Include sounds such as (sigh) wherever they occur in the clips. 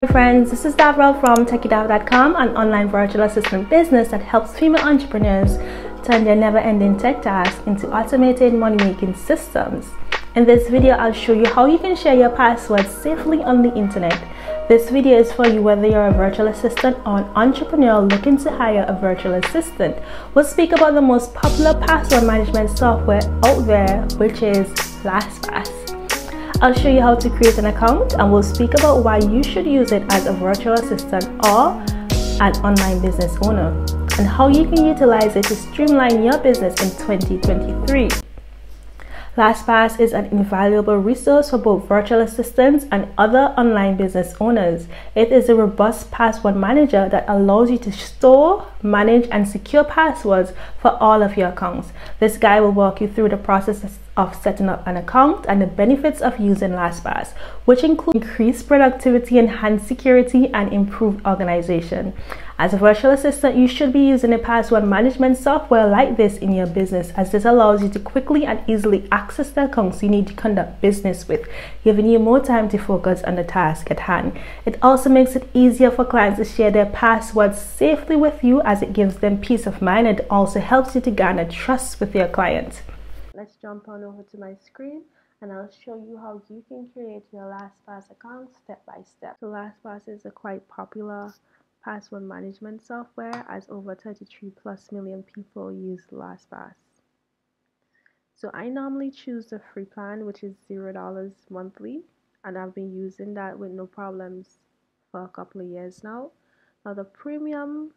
Hey friends, this is Davrell from TechieDav.com, an online virtual assistant business that helps female entrepreneurs turn their never-ending tech tasks into automated money-making systems. In this video, I'll show you how you can share your passwords safely on the internet. This video is for you whether you're a virtual assistant or an entrepreneur looking to hire a virtual assistant. We'll speak about the most popular password management software out there, which is LastPass. I'll show you how to create an account and we'll speak about why you should use it as a virtual assistant or an online business owner and how you can utilize it to streamline your business in 2023. LastPass is an invaluable resource for both virtual assistants and other online business owners. It is a robust password manager that allows you to store, manage, and secure passwords for all of your accounts. This guide will walk you through the process of setting up an account and the benefits of using LastPass, which include increased productivity, enhanced security, and improved organization. As a virtual assistant, you should be using a password management software like this in your business as this allows you to quickly and easily access the accounts you need to conduct business with, giving you more time to focus on the task at hand. It also makes it easier for clients to share their passwords safely with you as it gives them peace of mind and also helps you to garner trust with your clients. Let's jump on over to my screen and I'll show you how you can create your LastPass account step by step. So LastPass is a quite popular password management software as over 33 plus million people use LastPass. So I normally choose the free plan which is $0 monthly and I've been using that with no problems for a couple of years now. Now the premium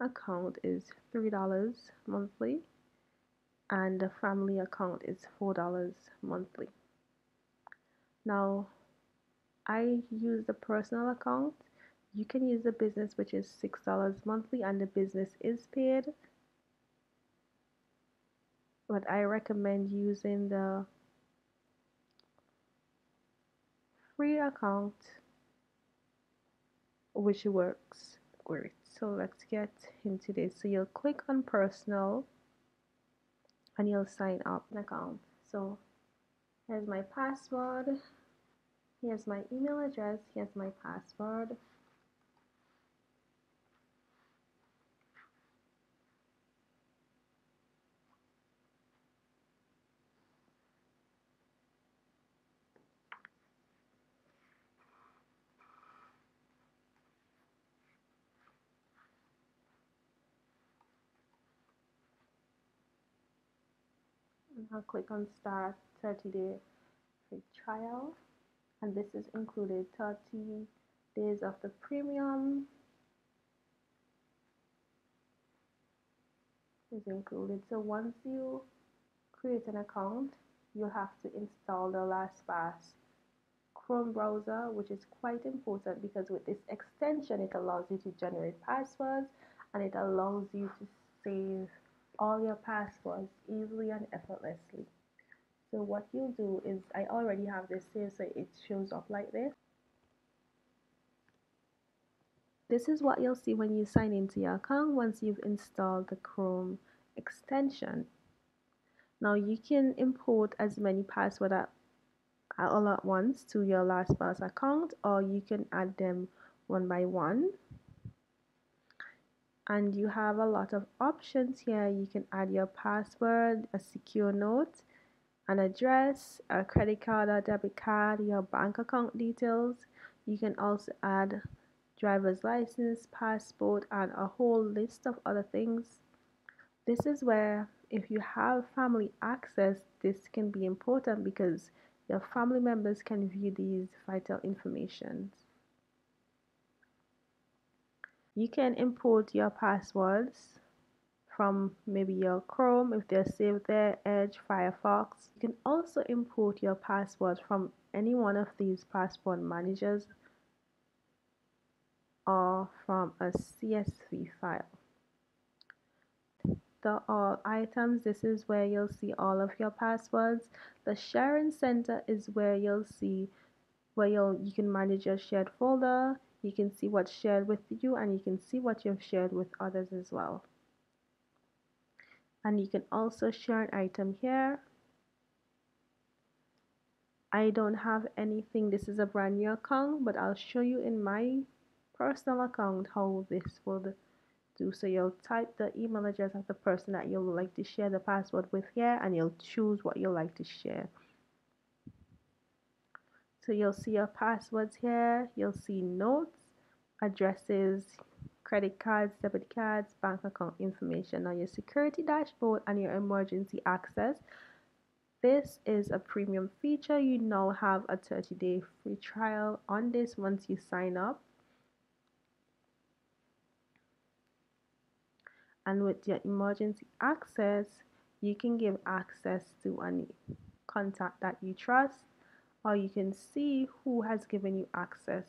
account is $3 monthly and the family account is $4 monthly. Now I use the personal account. You can use the business which is six dollars monthly and the business is paid. But I recommend using the free account which works great. So let's get into this. So you'll click on personal and you'll sign up an account. So here's my password. Here's my email address. Here's my password I'll click on start 30 day free trial. And this is included 30 days of the premium. Is included. So once you create an account you'll have to install the LastPass Chrome browser which is quite important because with this extension it allows you to generate passwords and it allows you to save all your passwords easily and effortlessly. So what you'll do is I already have this saved so it shows up like this. This is what you'll see when you sign into your account once you've installed the Chrome extension. Now you can import as many passwords all at once to your LastPass account or you can add them one by one and you have a lot of options here. You can add your password a secure note an address a credit card or debit card your bank account details. You can also add driver's license passport and a whole list of other things. This is where if you have family access this can be important because your family members can view these vital information you can import your passwords from maybe your Chrome if they're saved there, Edge, Firefox. You can also import your passwords from any one of these password managers or from a CSV file. The all items, this is where you'll see all of your passwords. The sharing center is where you'll see where you'll you can manage your shared folder you can see what's shared with you and you can see what you've shared with others as well. And you can also share an item here. I don't have anything. This is a brand new account but I'll show you in my personal account how this would do. So you'll type the email address of the person that you'll like to share the password with here and you'll choose what you'll like to share so you'll see your passwords here. You'll see notes addresses credit cards debit cards bank account information on your security dashboard and your emergency access. This is a premium feature. You now have a 30 day free trial on this once you sign up. And with your emergency access you can give access to any contact that you trust or you can see who has given you access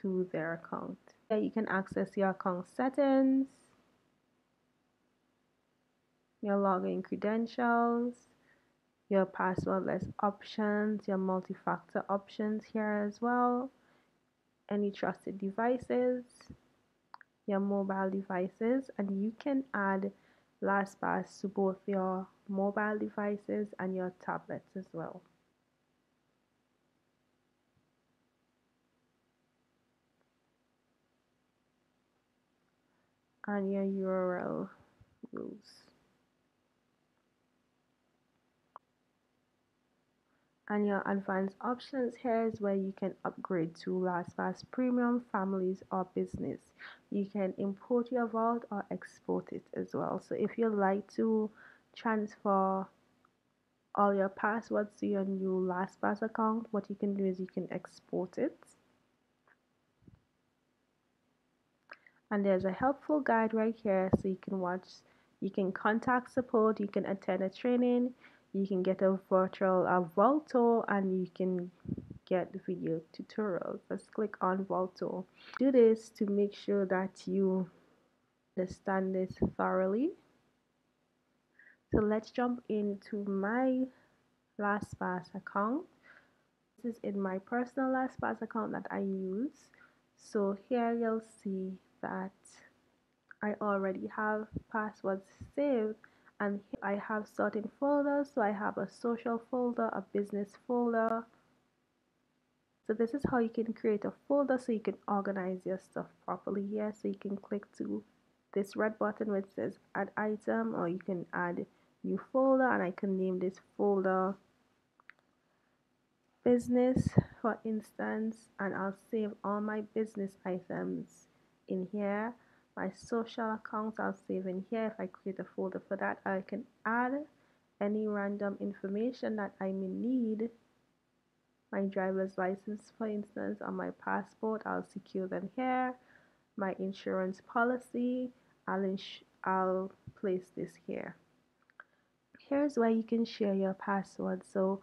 to their account yeah, you can access your account settings your login credentials your passwordless options your multi-factor options here as well any trusted devices your mobile devices and you can add LastPass to both your mobile devices and your tablets as well. Your URL rules. and your advanced options here is where you can upgrade to LastPass Premium, Families or Business. You can import your vault or export it as well. So if you'd like to transfer all your passwords to your new LastPass account, what you can do is you can export it. And there's a helpful guide right here so you can watch, you can contact support, you can attend a training, you can get a virtual a Vaulto and you can get the video tutorials. Let's click on Vaulto do this to make sure that you understand this thoroughly. So let's jump into my LastPass account. This is in my personal LastPass account that I use. So here you'll see that I already have passwords saved and I have certain folders. So I have a social folder a business folder. So this is how you can create a folder so you can organize your stuff properly. Here so you can click to this red button which says add item or you can add new folder and I can name this folder business for instance and I'll save all my business items in here. My social accounts I'll save in here. If I create a folder for that I can add any random information that I may need. My driver's license for instance or my passport I'll secure them here. My insurance policy I'll, I'll place this here. Here's where you can share your password. So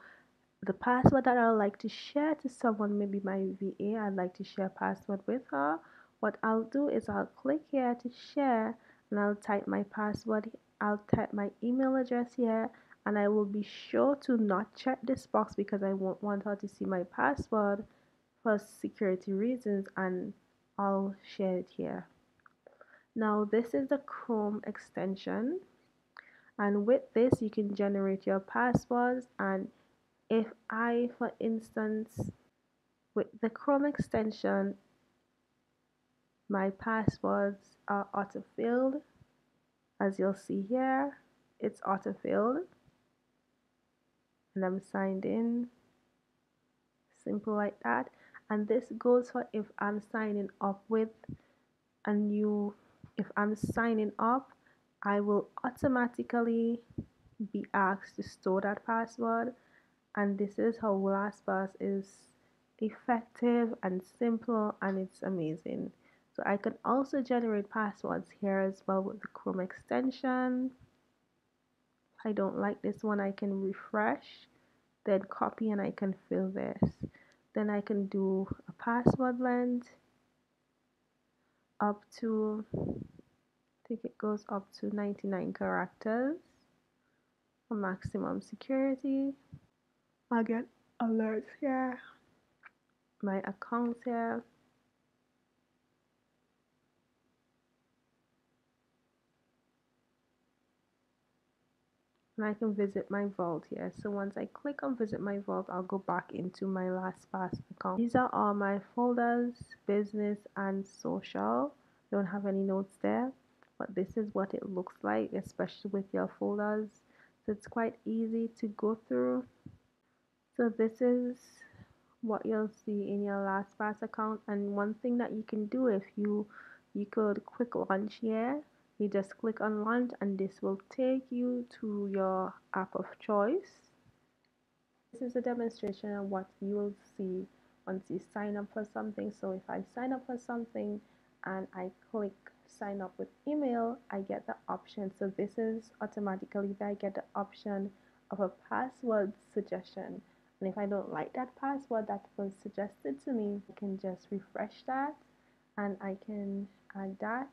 the password that I'd like to share to someone maybe my VA I'd like to share password with her what I'll do is I'll click here to share and I'll type my password I'll type my email address here and I will be sure to not check this box because I won't want her to see my password for security reasons and I'll share it here. Now this is the Chrome extension and with this you can generate your passwords and if I for instance with the Chrome extension my passwords are uh, auto-filled as you'll see here it's auto-filled and I'm signed in. Simple like that. And this goes for if I'm signing up with a new if I'm signing up I will automatically be asked to store that password. And this is how LastPass is effective and simple and it's amazing so I can also generate passwords here as well with the Chrome extension. If I don't like this one, I can refresh, then copy and I can fill this. Then I can do a password length up to, I think it goes up to 99 characters for maximum security. I get alerts here, my accounts here, and I can visit my vault here. So once I click on visit my vault I'll go back into my LastPass account. These are all my folders business and social. Don't have any notes there but this is what it looks like especially with your folders. So it's quite easy to go through. So this is what you'll see in your LastPass account. And one thing that you can do if you you could quick launch here you just click on launch and this will take you to your app of choice. This is a demonstration of what you will see once you sign up for something. So if I sign up for something and I click sign up with email I get the option. So this is automatically that I get the option of a password suggestion. And if I don't like that password that was suggested to me I can just refresh that and I can add that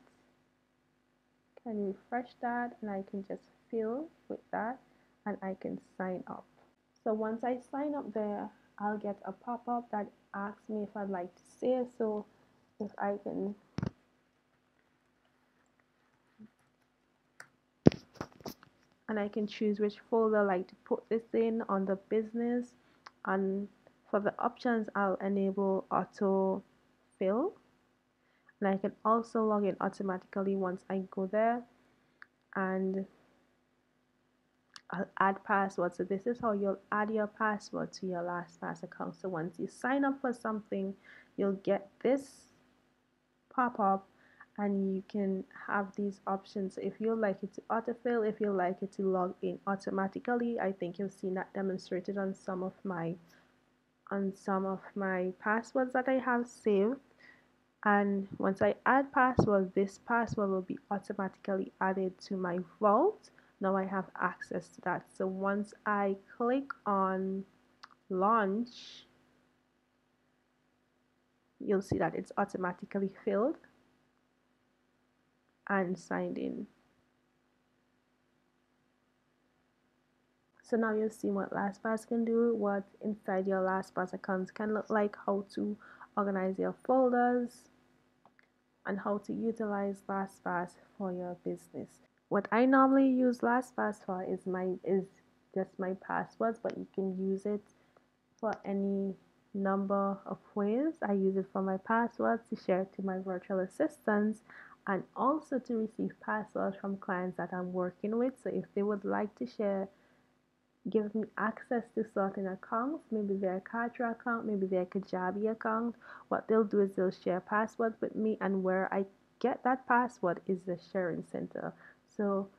can refresh that and I can just fill with that and I can sign up. So once I sign up there I'll get a pop-up that asks me if I'd like to save so if I can and I can choose which folder I like to put this in on the business. And for the options I'll enable auto fill and I can also log in automatically once I go there and I'll add password. So this is how you'll add your password to your LastPass account. So once you sign up for something you'll get this pop up and you can have these options. If you like it to autofill if you like it to log in automatically I think you've seen that demonstrated on some of my on some of my passwords that I have saved and once I add password this password will be automatically added to my vault now I have access to that so once I click on launch you'll see that it's automatically filled and signed in. So now you've seen what LastPass can do, what inside your LastPass accounts can look like, how to organize your folders, and how to utilize LastPass for your business. What I normally use LastPass for is my is just my passwords, but you can use it for any number of ways. I use it for my passwords to share to my virtual assistants and also to receive passwords from clients that I'm working with. So if they would like to share, give me access to certain accounts, maybe their Kartra account, maybe their Kajabi account, what they'll do is they'll share passwords with me and where I get that password is the sharing center. So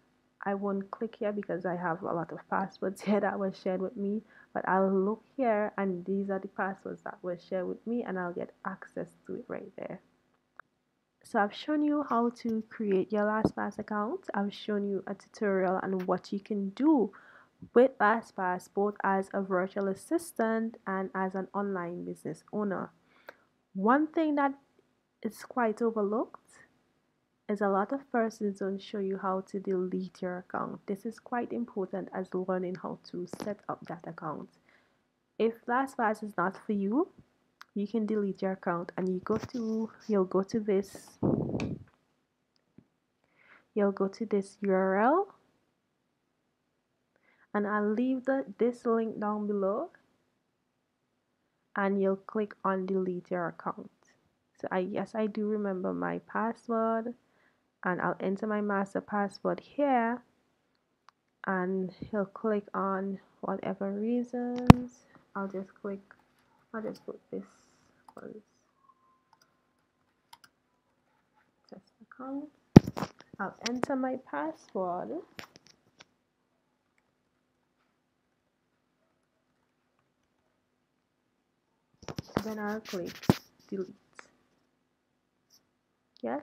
I won't click here because I have a lot of passwords (laughs) here that were shared with me but I'll look here and these are the passwords that were shared with me and I'll get access to it right there so I've shown you how to create your LastPass account. I've shown you a tutorial on what you can do with LastPass both as a virtual assistant and as an online business owner. One thing that is quite overlooked is a lot of persons don't show you how to delete your account. This is quite important as learning how to set up that account. If LastPass is not for you, you can delete your account and you go to you'll go to this you'll go to this URL and I'll leave the this link down below. And you'll click on delete your account. So I yes I do remember my password. And I'll enter my master password here. And he'll click on whatever reasons. I'll just click I'll just put this was test account. I'll enter my password. Then I'll click delete. Yes.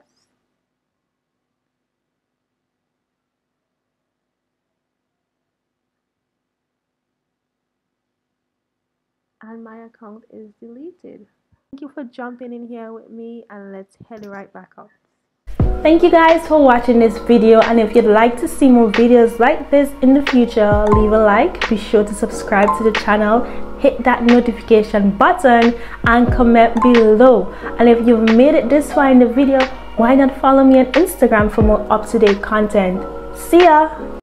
and my account is deleted. Thank you for jumping in here with me and let's head right back up. Thank you guys for watching this video and if you'd like to see more videos like this in the future, leave a like, be sure to subscribe to the channel, hit that notification button and comment below. And if you've made it this far in the video, why not follow me on Instagram for more up-to-date content. See ya!